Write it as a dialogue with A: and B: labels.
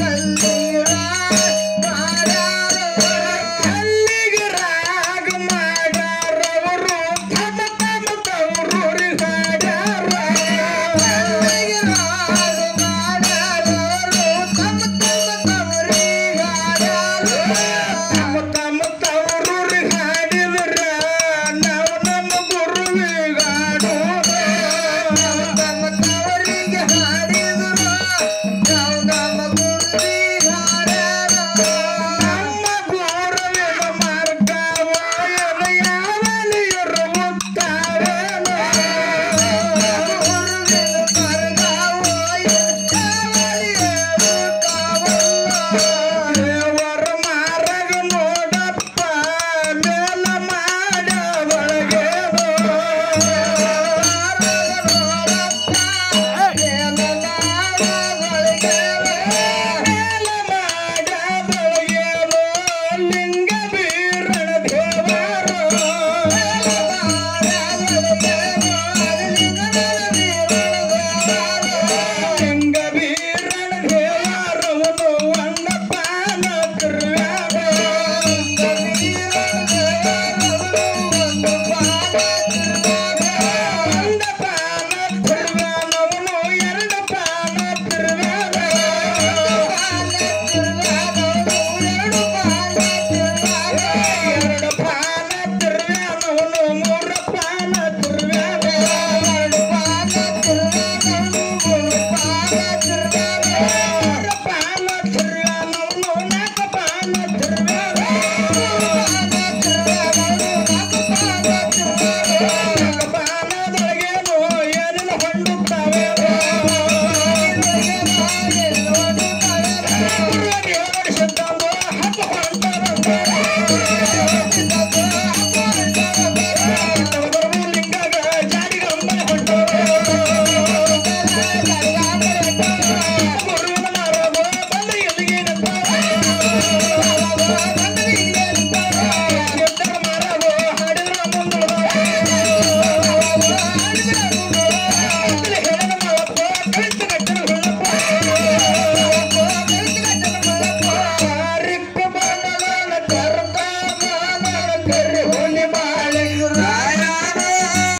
A: கண்டே Gracias.